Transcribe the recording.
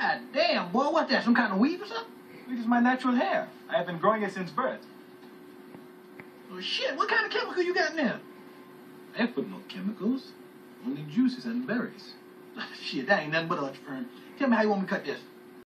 God damn, boy, what that? Some kind of weave or something? It is my natural hair. I have been growing it since birth. Oh shit, what kind of chemical you got in? I put no chemicals. Only juices and berries. shit, that ain't nothing but a perm. Tell me how you want me to cut this.